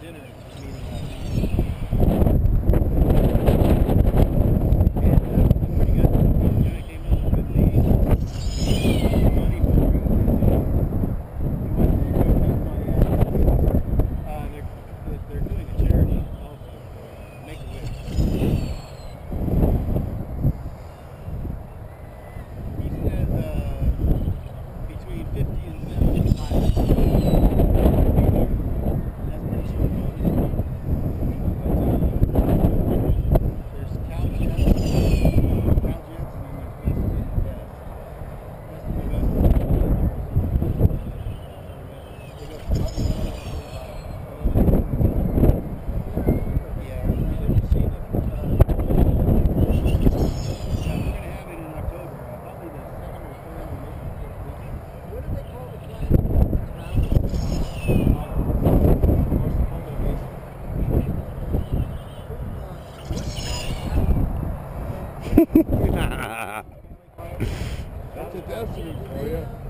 dinner, meaning That's a destiny for you.